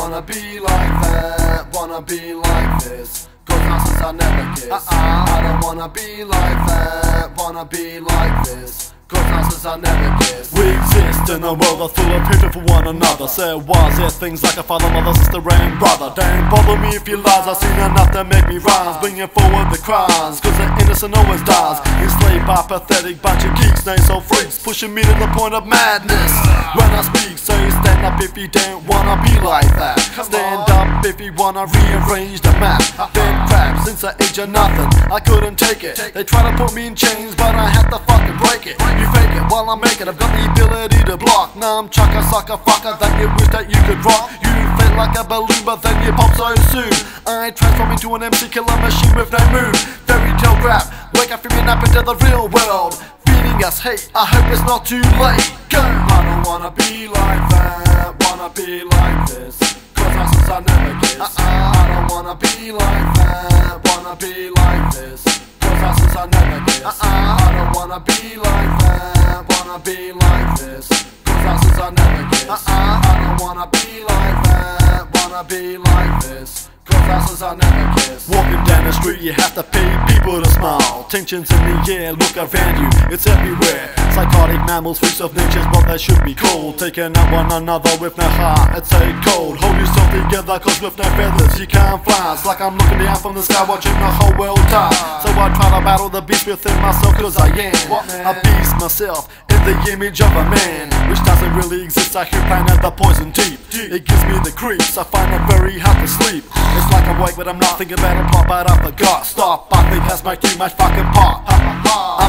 wanna be like that, wanna be like this. Cause houses I never kiss. Uh-uh. I don't wanna be like that. Wanna be like this. Cause houses I never kiss. We exist in a world that's full of hatred for one another. Say was it things like a father, mother, sister, and brother. Don't bother me if you lies. I've seen enough to make me rise. Bringing forward the crimes, cause the innocent always dies. Enslaved by pathetic bunch of geeks, names so freaks, pushing me to the point of madness. When I speak, so stand up if you don't wanna be like that. Stand up if you wanna rearrange the map. Then crap, since the age of nothing, I couldn't take it. They try to put me in chains, but I had to fucking break it. You fake it while I make it. I've got the ability to block. Now I'm chucker, sucker, fucker that you wish that you could rock. You inflate like a balloon, but then you pop so soon. I transform into an MC killer machine with no moon. Fairy tale rap, wake up from your nap into the real world. Feeding us hate. I hope it's not too late. Go. I don't wanna be like that. Wanna be like this. Cause houses I never kiss. Uh-uh. I don't wanna be like that. Wanna be like this. Cause houses I never kiss. Uh-uh. I don't wanna be like that. Wanna be like this. Cause houses I never kiss. Uh-uh. I don't wanna be like that. Wanna be like this. Cause houses I never kiss. Walking down the street, you have to pay people to smile. Tensions in the air, look around you, it's everywhere. Psychotic mammals, freaks of nature's what they should be called. Taking out one another with no heart, it's a cold. Hold yourself together, cause with no feathers you can't fly. It's like I'm looking down from the sky, watching the whole world die. So I try to battle the beast within myself, cause I am What, a beast myself. In the image of a man, which doesn't really exist. I hear pain at the poison deep. It gives me the creeps. I find it very hard to sleep. It's like I'm awake, but I'm not thinking about a plot, but I forgot. Stop, I think that's my too much fucking pot.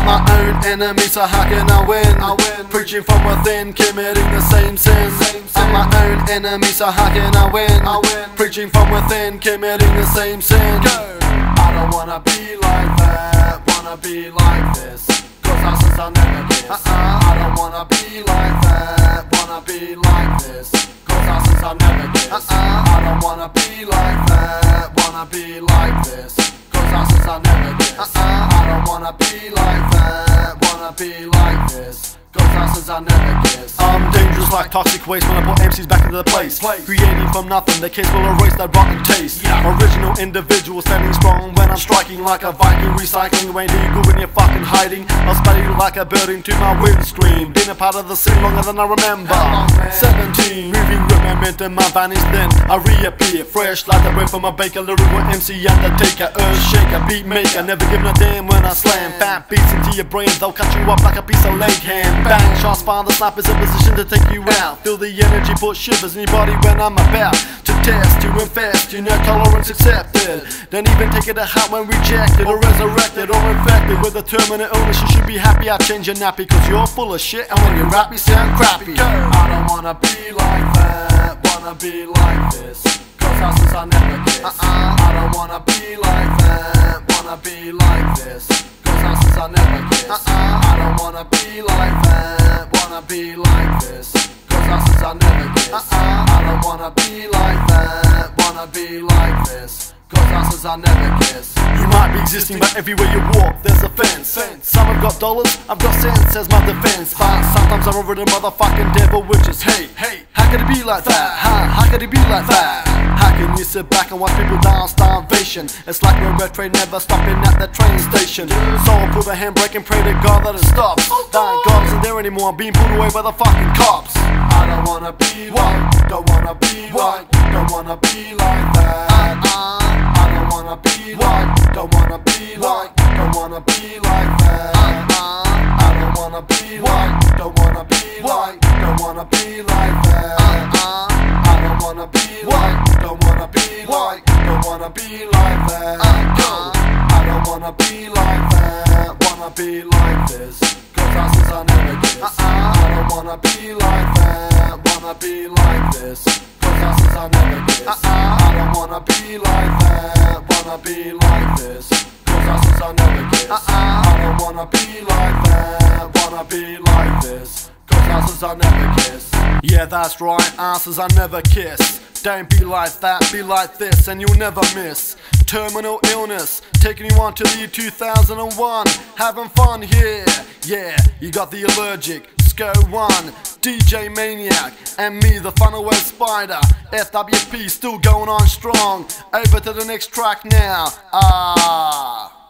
I'm my own enemy, so how can I win? I win. Preaching from within, committing the same sins. Same sin. I'm my own enemy, so how can I win? I win. Preaching from within, committing the same sin. I don't wanna be like that, wanna be like this. Cause houses I never kiss. Uh-uh. I don't wanna be like that, wanna be like this. Cause houses I never kiss. Uh-uh. I don't wanna be like that, wanna be like this. I never kiss. Uh-uh. I don't wanna be like that, wanna be like this. Cause houses I never kiss. I'm dangerous like toxic waste when I put MCs back into the place. Place. Creating from nothing, the kids will erase that rotten taste. Yeah. Original individual standing strong when I'm striking like a Viking, recycling away legal when you're fucking hiding. I'll spell you like a bird into my windscreen. Been a part of the scene longer than I remember. How long, 17, moving with momentum, I vanish then. I reappear, fresh like the breath from a baker, lyrical MC Undertaker, earth shaker, beat maker. Never giving a damn when I slam. Fat beats into your brain, they'll cut you up like a piece of leg ham. Bang, shots fired, the sniper's in position to take you out. Feel the energy put shivers in your body when I'm about test, to infest, you know tolerance accepted. Don't even take it to heart when rejected or resurrected or infected with a terminal illness. You should be happy I change your nappy, cause you're full of shit, and when you rap, you sound crappy. I don't wanna be like that, wanna be like this. Cause houses I never kiss. Uh-uh. I don't wanna be like that, wanna be like this. Cause houses I never kiss. Uh-uh. I don't wanna be like that, wanna be like this. Cause houses I never kiss. Uh-uh. I don't wanna be like that, wanna be like this. Cause I never kiss. You might be existing, but everywhere you walk, there's a fence. Some have got dollars, I've got cents as my defense. But sometimes I'm over the motherfucking devil, which is hey, Hey, how could it be like that? Huh? How could it be like that? How can you sit back and watch people die on starvation? It's like we're red train never stopping at the train station. So I pull the handbrake and pray to God that it stops. Thank God isn't there anymore, I'm being pulled away by the fucking cops. I don't wanna be like, don't wanna be like, don't wanna be like that. I don't wanna be like, don't wanna be like, don't wanna be like that. I don't wanna be like, don't wanna be like, don't wanna be like that. I don't wanna wanna be like that. Uh-uh. I don't wanna be like that, wanna be like this. Cause houses I never kiss. Uh-uh. I don't wanna be like that, wanna be like this. Cause houses I never kiss. Uh-uh. I don't wanna be like that, wanna be like this. Cause houses I never kiss. Uh-uh. I don't wanna be like that, wanna be like this. Houses I never kiss. Yeah, that's right, asses I never kiss. Don't be like that, be like this, and you'll never miss. Terminal illness, taking you on to the year 2001. Having fun here, yeah, you got the allergic. Disco 1, DJ Maniac, and me, the Funnel web Spider. FWP still going on strong. Over to the next track now. Ah.